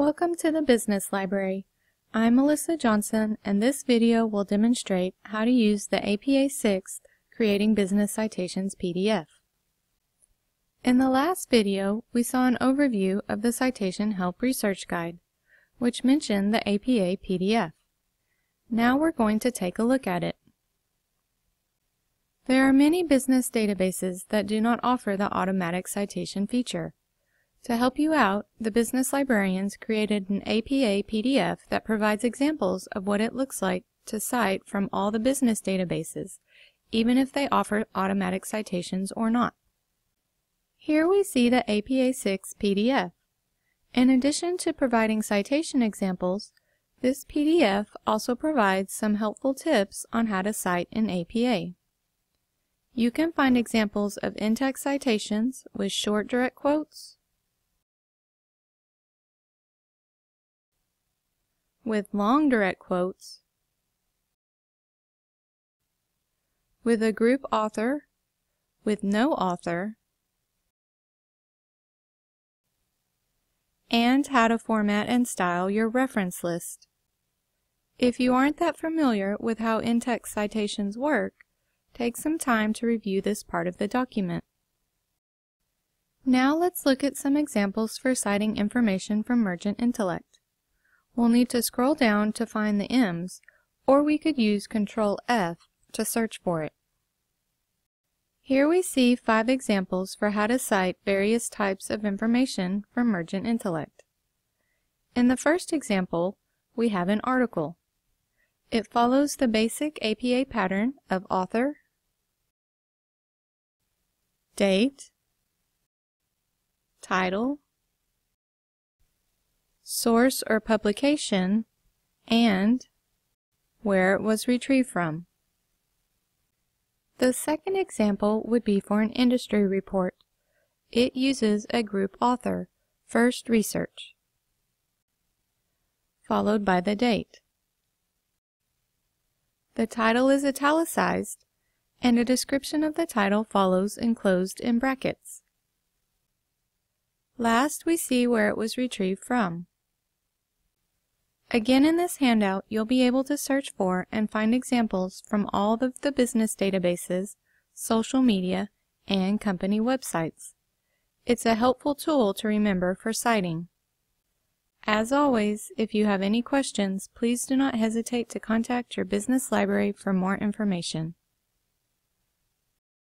Welcome to the Business Library. I'm Melissa Johnson and this video will demonstrate how to use the APA 6th Creating Business Citations PDF. In the last video, we saw an overview of the Citation Help Research Guide, which mentioned the APA PDF. Now we're going to take a look at it. There are many business databases that do not offer the automatic citation feature. To help you out, the business librarians created an APA PDF that provides examples of what it looks like to cite from all the business databases, even if they offer automatic citations or not. Here we see the APA 6 PDF. In addition to providing citation examples, this PDF also provides some helpful tips on how to cite in APA. You can find examples of in-text citations with short direct quotes, with long direct quotes, with a group author, with no author, and how to format and style your reference list. If you aren't that familiar with how in-text citations work, take some time to review this part of the document. Now let's look at some examples for citing information from Mergent Intellect. We'll need to scroll down to find the M's, or we could use Control F to search for it. Here we see five examples for how to cite various types of information from Mergent Intellect. In the first example, we have an article. It follows the basic APA pattern of author, date, title, source or publication, and where it was retrieved from. The second example would be for an industry report. It uses a group author, first research, followed by the date. The title is italicized, and a description of the title follows enclosed in brackets. Last, we see where it was retrieved from. Again in this handout, you'll be able to search for and find examples from all of the business databases, social media, and company websites. It's a helpful tool to remember for citing. As always, if you have any questions, please do not hesitate to contact your business library for more information.